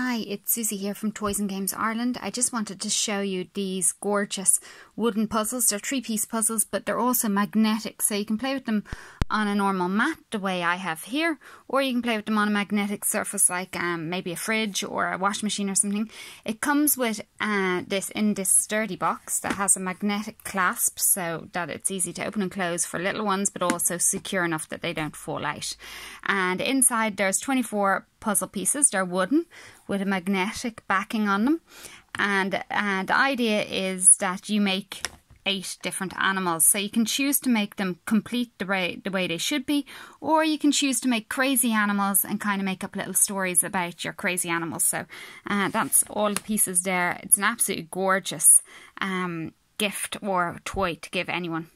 Hi, it's Susie here from Toys and Games Ireland. I just wanted to show you these gorgeous wooden puzzles. They're three piece puzzles, but they're also magnetic, so you can play with them on a normal mat, the way I have here, or you can play with them on a magnetic surface like um, maybe a fridge or a washing machine or something. It comes with uh, this in this sturdy box that has a magnetic clasp so that it's easy to open and close for little ones, but also secure enough that they don't fall out. And inside there's 24 puzzle pieces. They're wooden with a magnetic backing on them. And, and the idea is that you make eight different animals. So you can choose to make them complete the way, the way they should be, or you can choose to make crazy animals and kind of make up little stories about your crazy animals. So uh, that's all the pieces there. It's an absolutely gorgeous um, gift or toy to give anyone.